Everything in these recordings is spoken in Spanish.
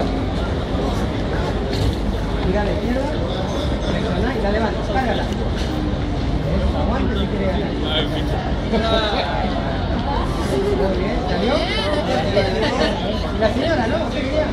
4. Tira de izquierda, presiona y la levantas, párgala. Aguante si quiere ganar. Muy bien, salió. Y la señora, ¿no? ¿Qué quería?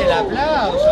el aplauso.